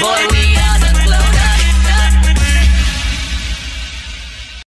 Boy, we